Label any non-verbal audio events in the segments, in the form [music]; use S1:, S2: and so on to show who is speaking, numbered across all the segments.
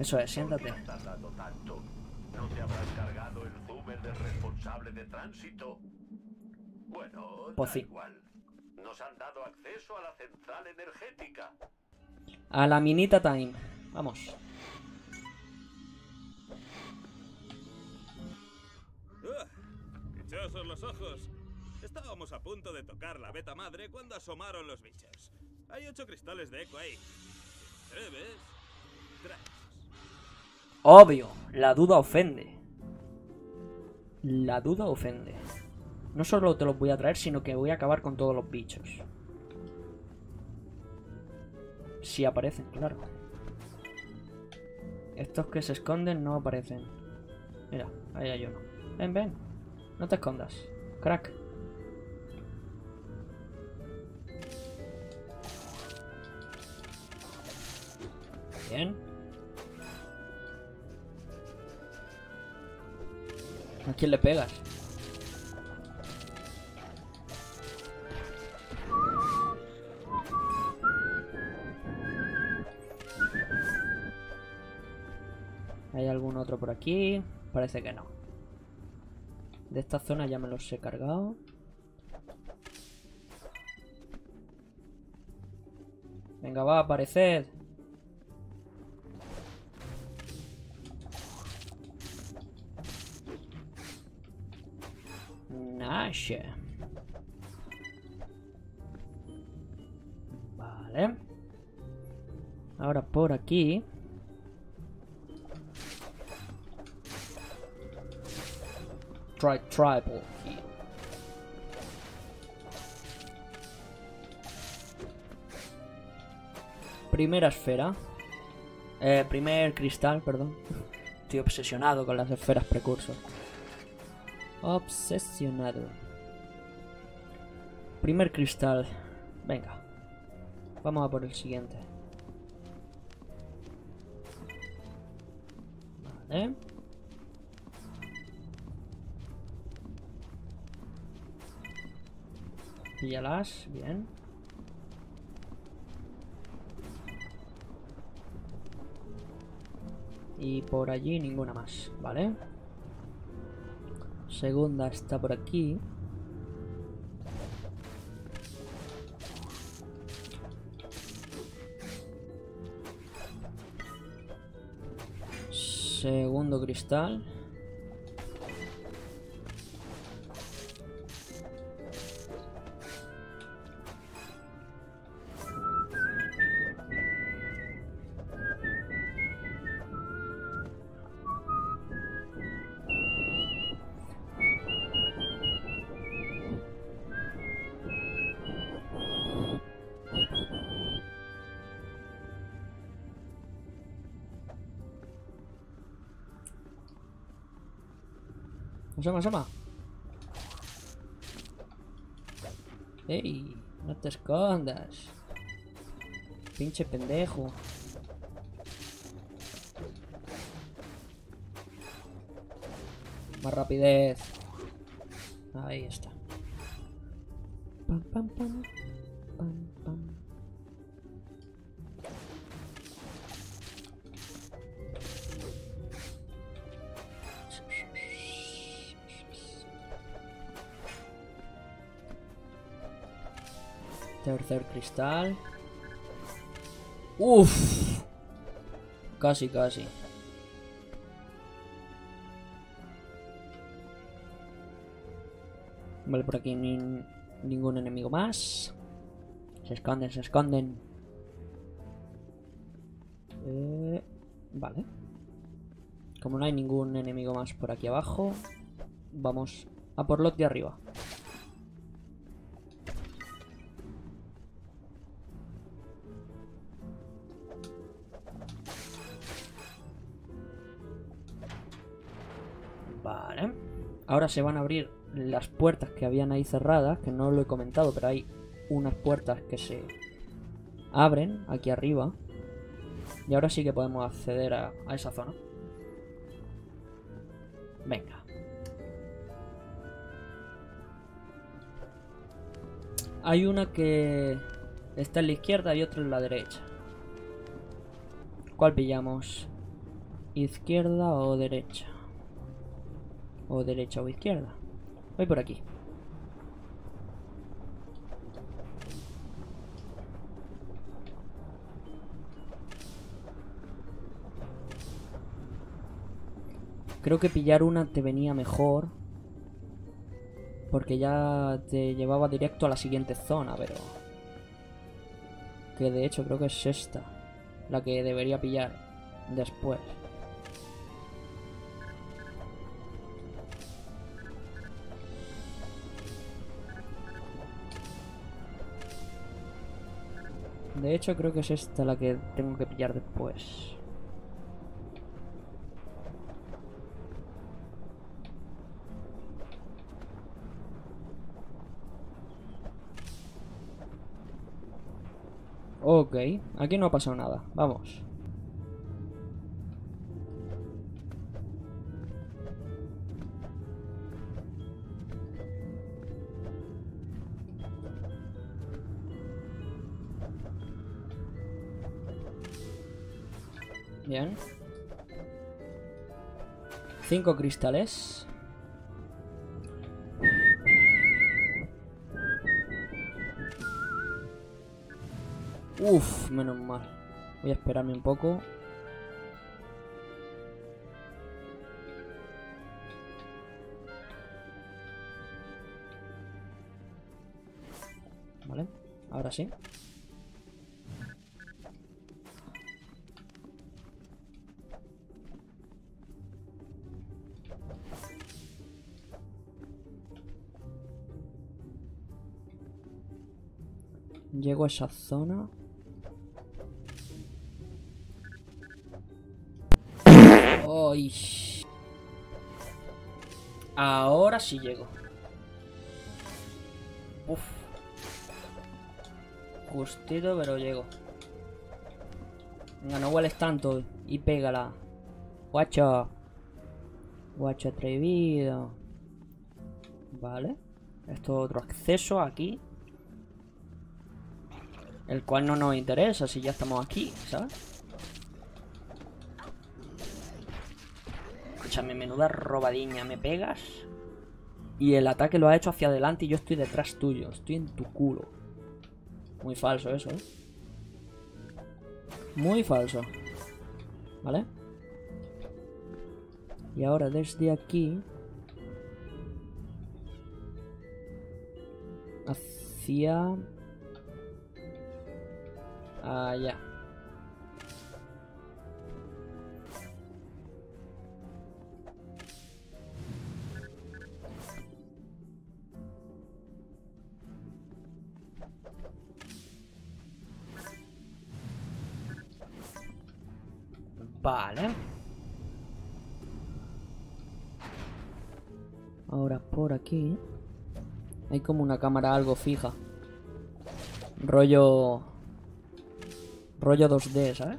S1: Eso es, siéntate.
S2: ¿No te
S1: Pues
S2: a la
S1: minita time. Vamos.
S3: ¡Dichosos los ojos! Estábamos a punto de tocar la beta madre cuando asomaron los bichos. Hay ocho cristales de eco ahí. ¿Te atreves? Tras.
S1: Obvio, la duda ofende. La duda ofende. No solo te los voy a traer, sino que voy a acabar con todos los bichos. Si aparecen, claro. Estos que se esconden no aparecen. Mira, ahí hay uno. Ven, ven. No te escondas. Crack. Bien. ¿A quién le pegas? ¿Hay algún otro por aquí? Parece que no. De esta zona ya me los he cargado. Venga, va, apareced. Vale. Ahora por aquí. Try tribal. Primera esfera. Eh, primer cristal, perdón. [laughs] Estoy obsesionado con las esferas precursor. Obsesionado. Primer cristal. Venga. Vamos a por el siguiente. Vale. Bien. Y por allí ninguna más, ¿vale? Segunda está por aquí. Segundo cristal. Asoma, asoma. ¡Ey! No te escondas. Pinche pendejo. Más rapidez. Ahí está. Pam, pam, pam. Tercer cristal. Uf. Casi, casi. Vale, por aquí ni- ningún enemigo más. Se esconden, se esconden. Eh, vale. Como no hay ningún enemigo más por aquí abajo, vamos a por los de arriba. Ahora se van a abrir las puertas que habían ahí cerradas, que no lo he comentado, pero hay unas puertas que se abren aquí arriba. Y ahora sí que podemos acceder a, esa zona. Venga. Hay una que está en la izquierda y otra en la derecha. ¿Cuál pillamos? izquierda o derecha. O derecha o izquierda. Voy por aquí. Creo que pillar una te venía mejor. Porque ya te llevaba directo a la siguiente zona, pero... Que de hecho creo que es esta. La que debería pillar después. De hecho creo que es esta la que tengo que pillar después. Ok, aquí no ha pasado nada. Vamos. Bien. Cinco cristales. Uf, menos mal. Voy a esperarme un poco. Vale, ahora sí. Llego a esa zona. ¡Ay! Ahora sí llego. Uf. Justito, pero llego. Venga, no hueles tanto. Y pégala. Guacho. Guacho atrevido. Vale. Esto otro acceso aquí. El cual no nos interesa si ya estamos aquí, ¿sabes? Escúchame, menuda robadiña, ¿me pegas? Y el ataque lo ha hecho hacia adelante y yo estoy detrás tuyo. Estoy en tu culo. Muy falso eso, ¿eh? Muy falso. ¿Vale? Y ahora desde aquí... Hacia... Allá. Vale. Ahora por aquí hay como una cámara algo fija. Rollo Rollo 2D, ¿sabes?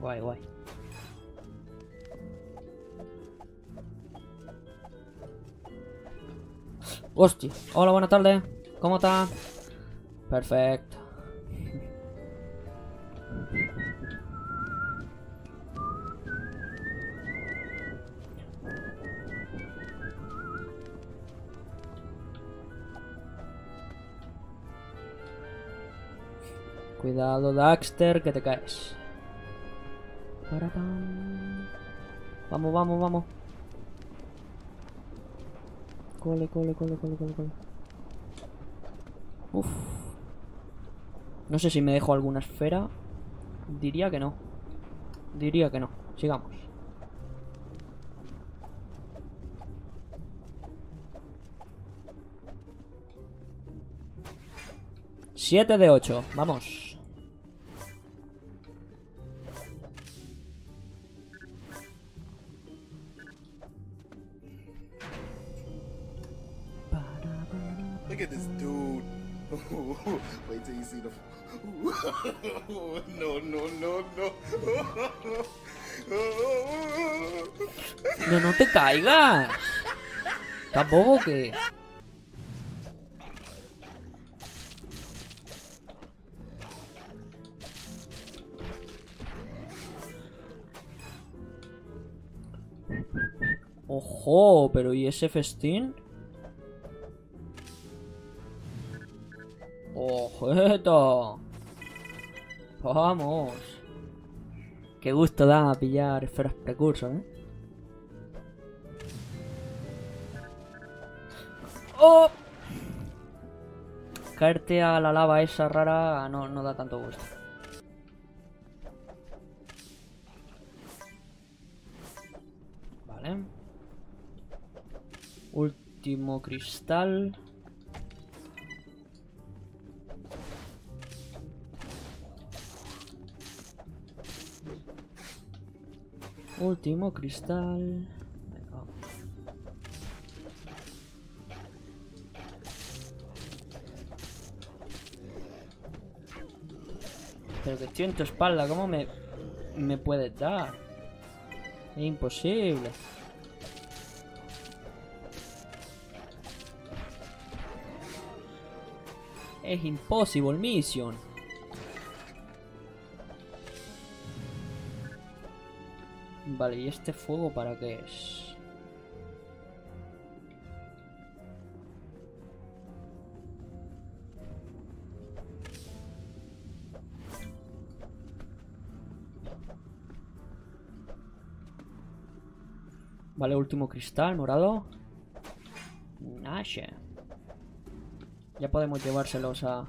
S1: Guay, guay. Hostia. Hola, buenas tardes. ¿Cómo está? Perfecto. Cuidado, Daxter, que te caes. Vamos, vamos, vamos. Cole, cole, cole, cole, cole, cole. Uf. No sé si me dejo alguna esfera. Diría que no. Diría que no. Sigamos. Siete de ocho. Vamos. Te caigas. Tampoco que. Ojo, pero ¿y ese festín? ¡Ojeto! ¡Vamos! Qué gusto da pillar esferas precursor, ¿eh? Caerte a la lava esa rara no, no da tanto gusto. Vale. Último cristal. Último cristal. Pero que estoy en tu espalda, ¿cómo me, me puedes dar? Es imposible. Es impossible mission. Vale, ¿y este fuego para qué es? Vale, último cristal morado. Nashe. Ya podemos llevárselos a,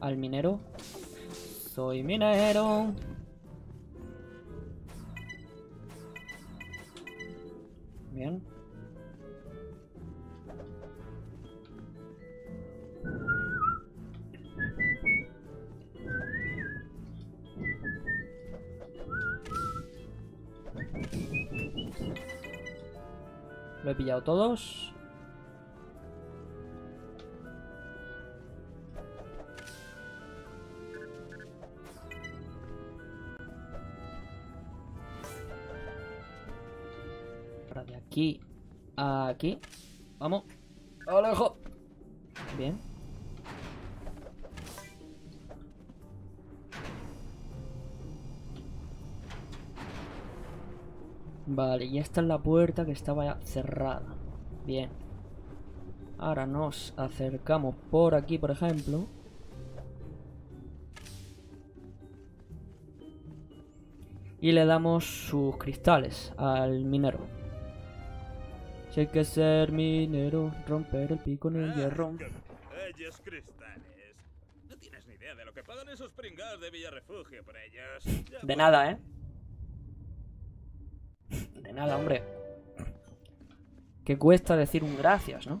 S1: al minero. Soy minero. Lo he pillado todos. De aquí a aquí. Vamos. Alejo. Bien. Vale, y esta es la puerta que estaba cerrada. Bien. Ahora nos acercamos por aquí, por ejemplo. Y le damos sus cristales al minero. Si hay que ser minero, romper el pico en el hierro.
S3: ¡Qué bellos cristales! No tienes ni idea de lo que pagan esos pringados de Villarrefugio por ellos. Ya
S1: De nada, ¿eh? De nada, hombre. Que cuesta decir un gracias, ¿no?